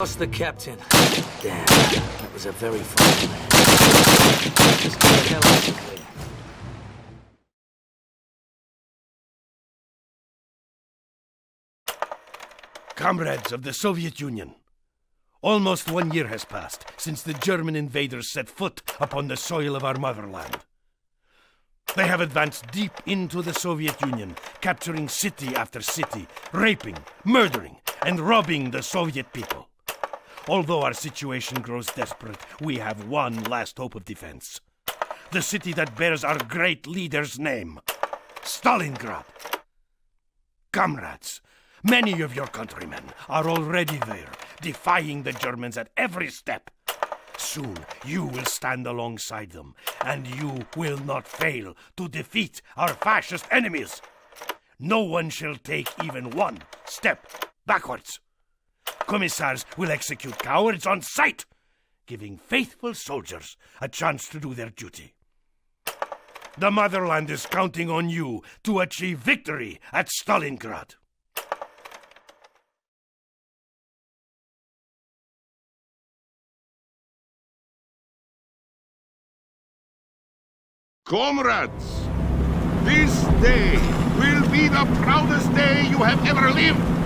Lost the captain. Damn, that was a very fine man. Comrades of the Soviet Union, almost one year has passed since the German invaders set foot upon the soil of our motherland. They have advanced deep into the Soviet Union, capturing city after city, raping, murdering, and robbing the Soviet people. Although our situation grows desperate, we have one last hope of defense. The city that bears our great leader's name Stalingrad. Comrades, many of your countrymen are already there, defying the Germans at every step. Soon you will stand alongside them, and you will not fail to defeat our fascist enemies. No one shall take even one step backwards. Commissars will execute cowards on sight, giving faithful soldiers a chance to do their duty. The motherland is counting on you to achieve victory at Stalingrad. Comrades, this day will be the proudest day you have ever lived.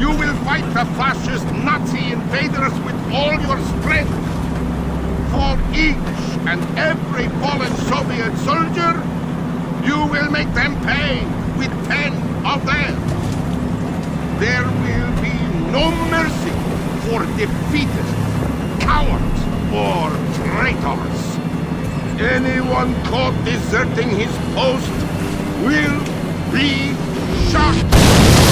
You will fight the fascist Nazi invaders with all your strength. For each and every fallen Soviet soldier, you will make them pay with ten of them. There will be no mercy for defeated cowards or traitors. Anyone caught deserting his post will be shot.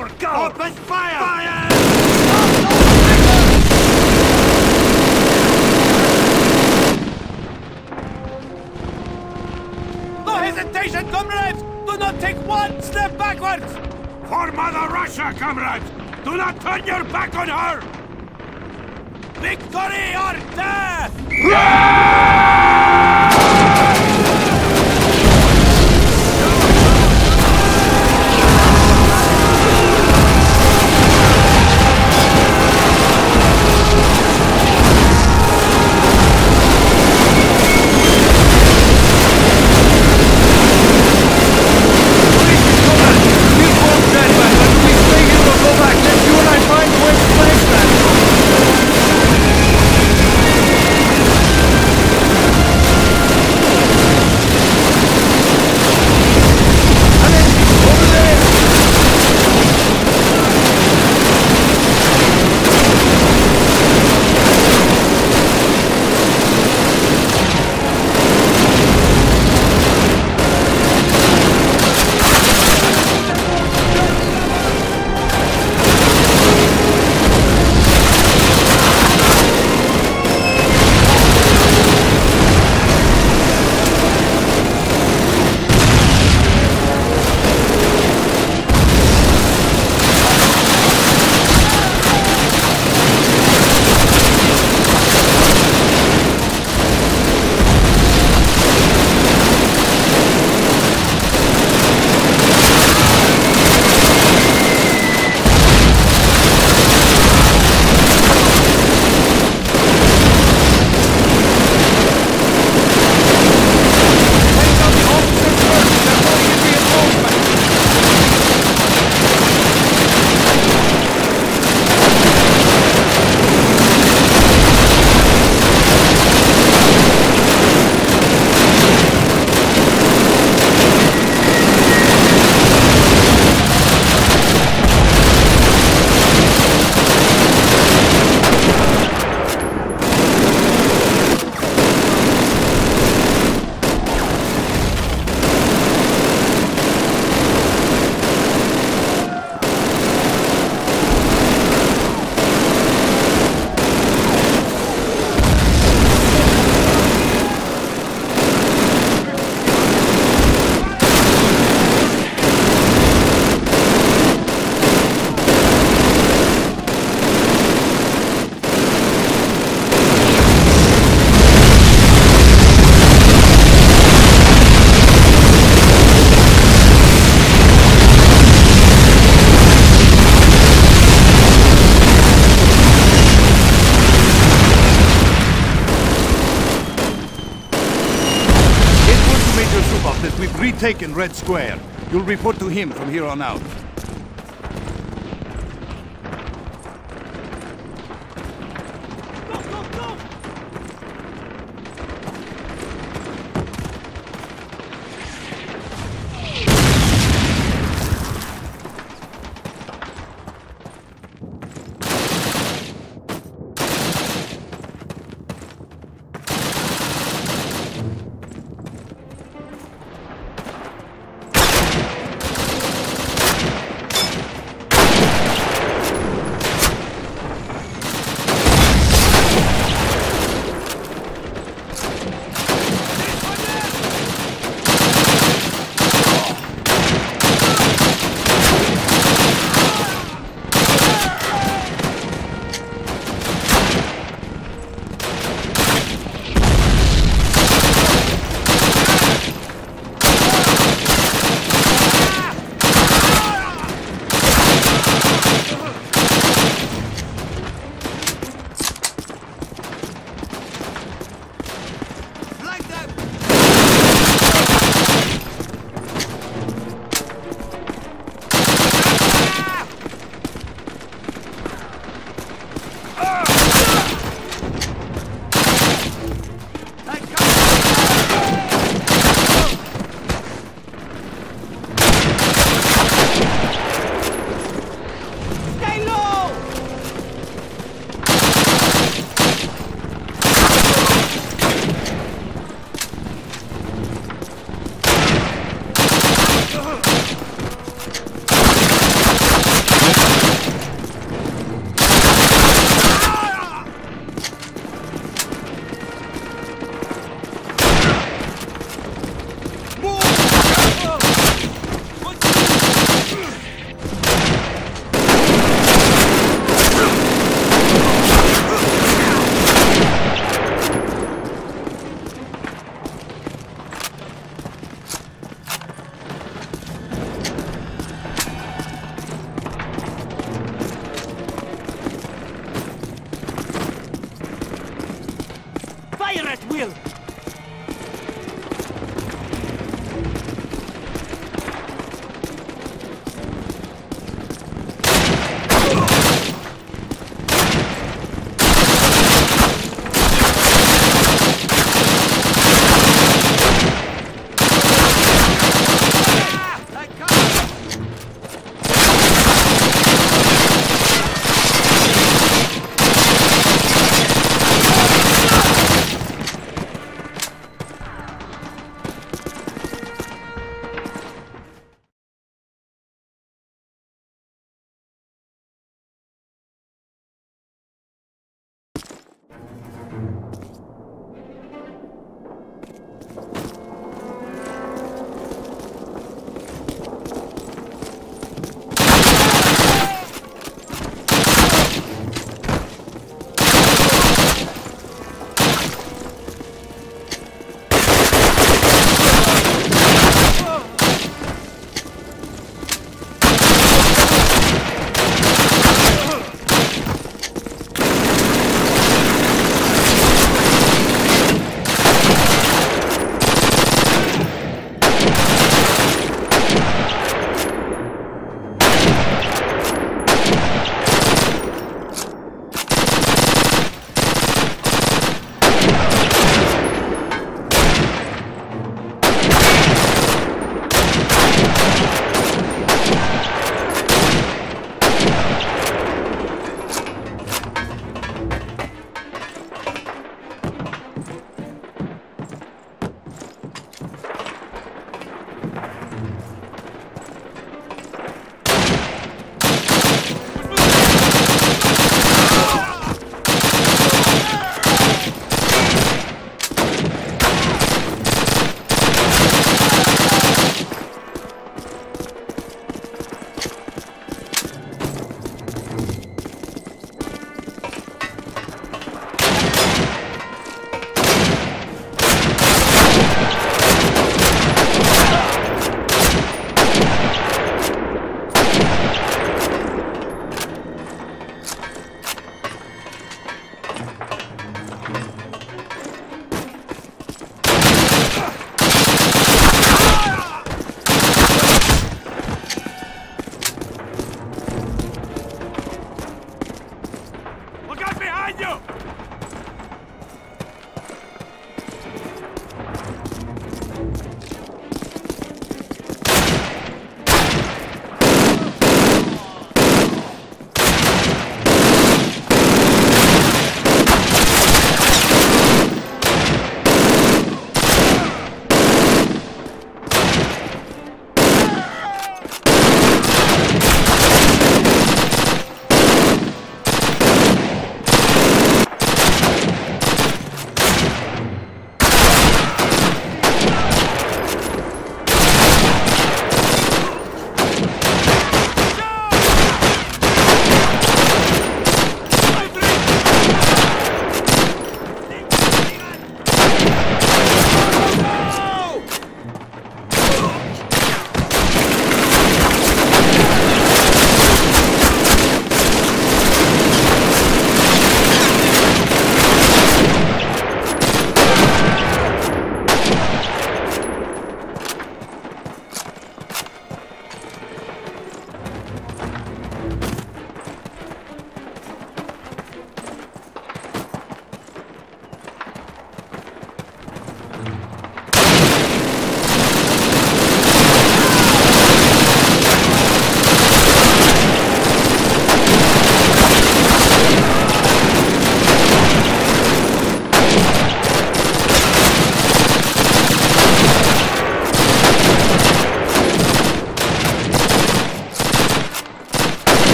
For cowards! Open fire! Fire! No hesitation, comrades! Do not take one step backwards! For Mother Russia, comrades! Do not turn your back on her! Victory or death! Report we've retaken Red Square. You'll report to him from here on out. behind you!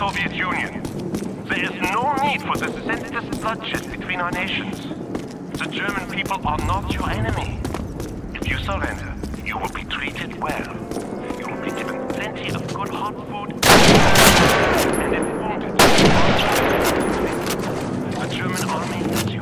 Soviet Union, there is no need for this senseless bloodshed between our nations. The German people are not your enemy. If you surrender, you will be treated well. You will be given plenty of good hot food and if wounded, the German army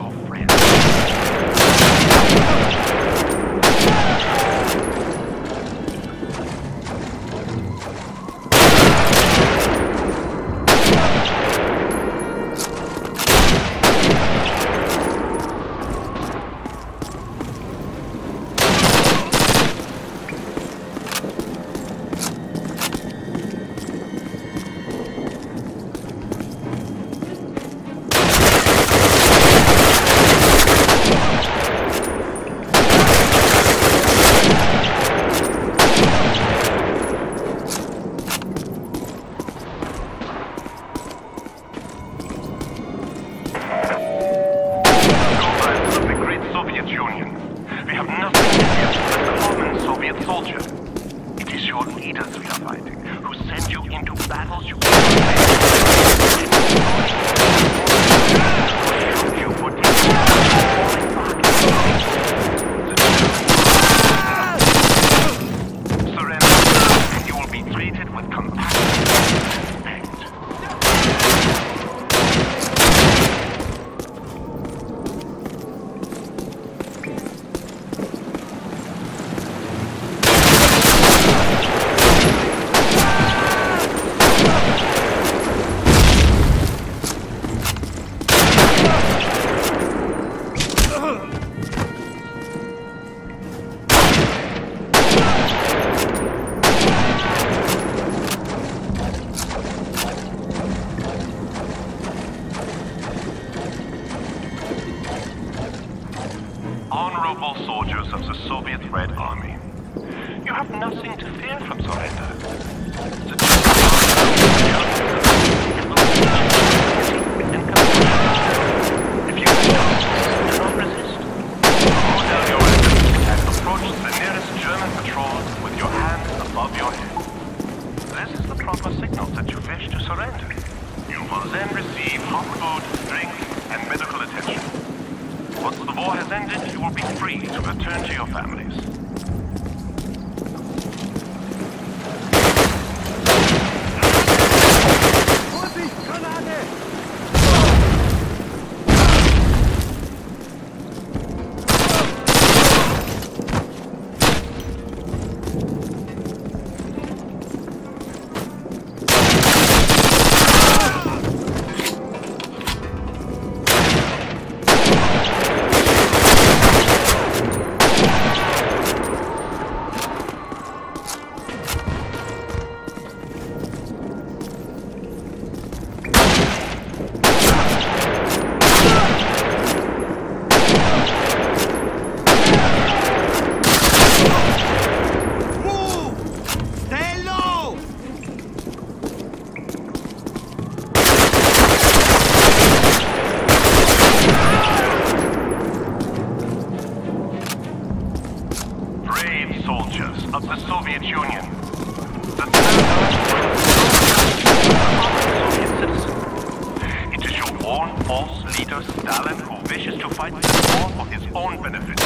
Own false leader, Stalin, who wishes to fight this war for his own benefit.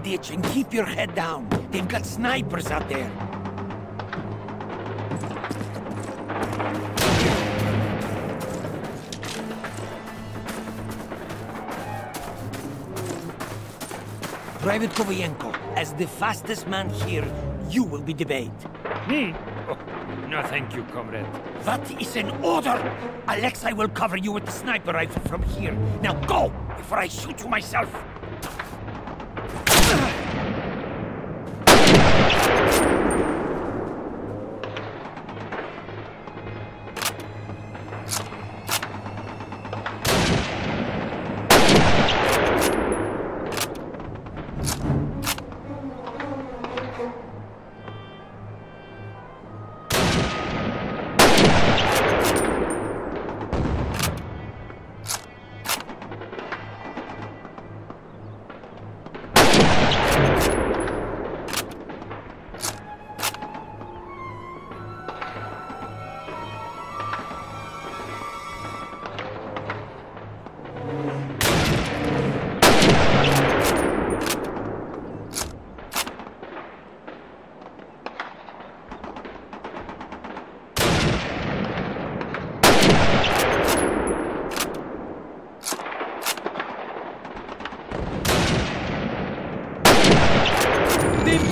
Ditch and keep your head down. They've got snipers out there. Private Kovayenko, as the fastest man here, you will be debayed. Me? Hmm. Oh, no, thank you, comrade. That is an order! Alexei will cover you with the sniper rifle from here. Now go, before I shoot you myself!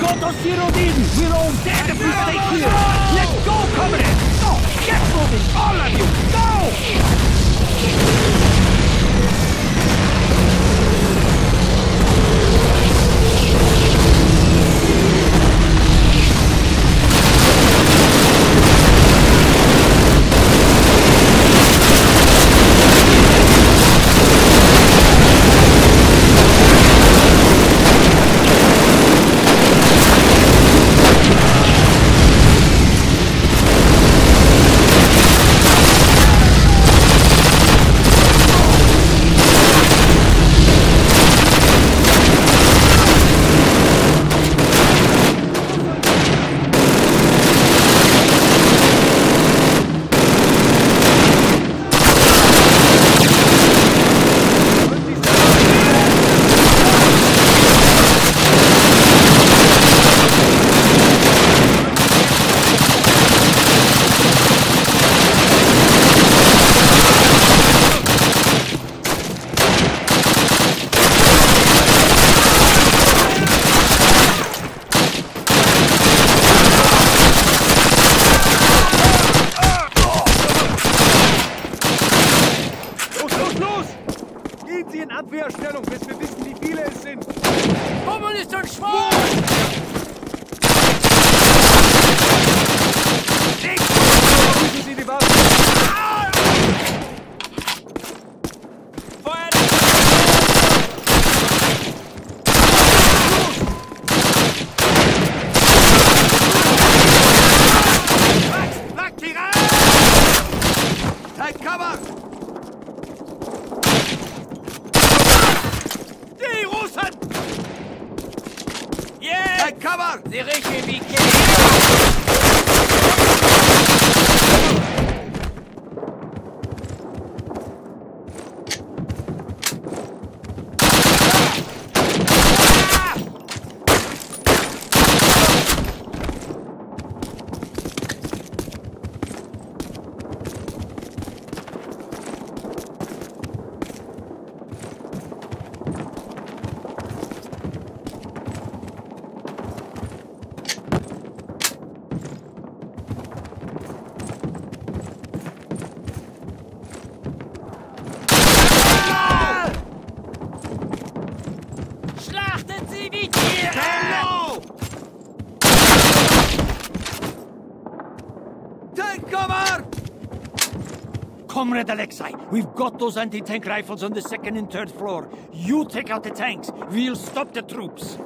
Proto Cyrodiil will all dead if we stay here! Let's go, comrades! Go! Get moving, all of you! Go! Take cover! Die Regie Schlachtet Comrade Alexei, we've got those anti-tank rifles on the second and third floor. You take out the tanks. We'll stop the troops.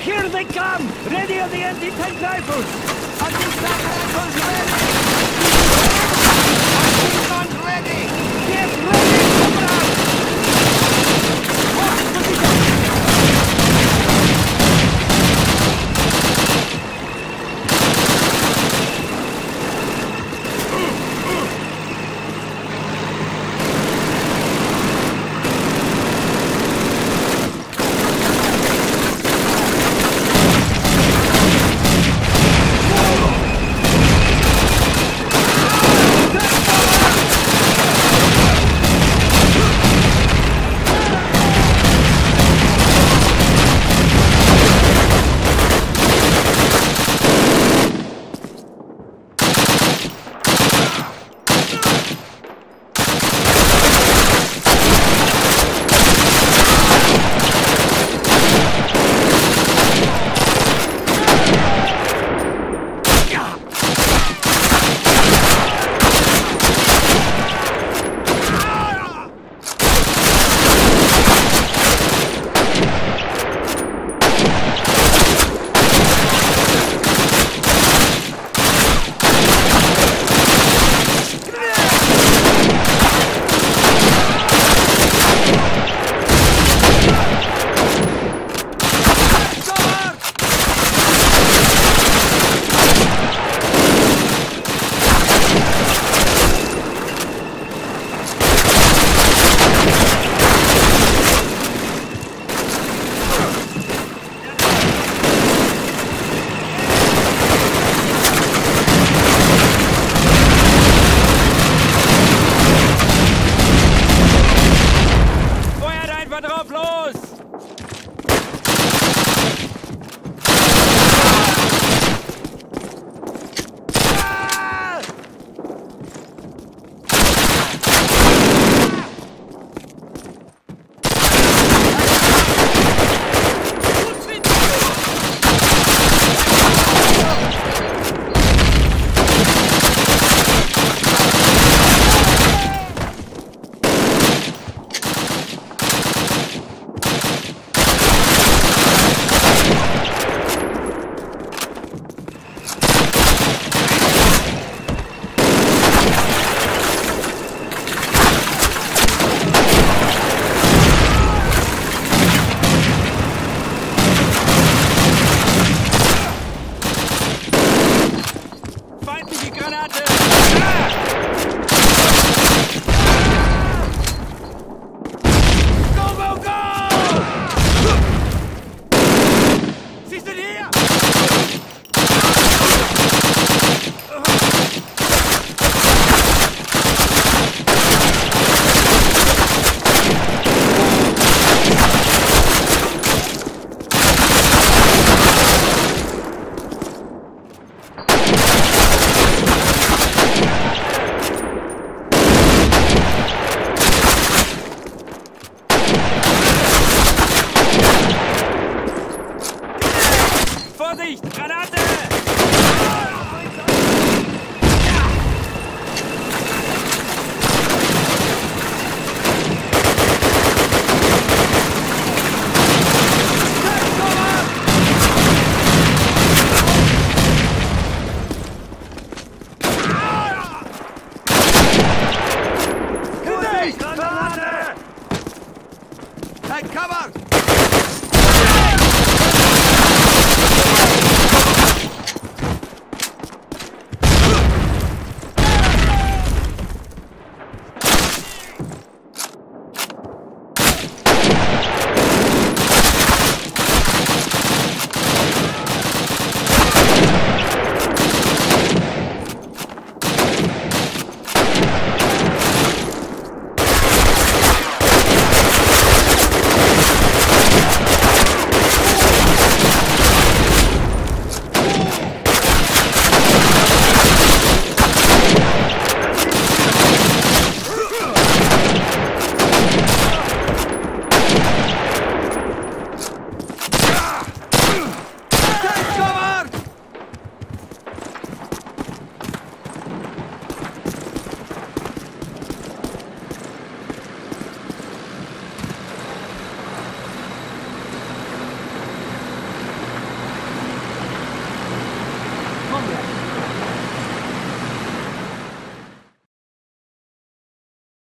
Here they come! Ready on the anti-tank rifles! Anti-tank rifles ready!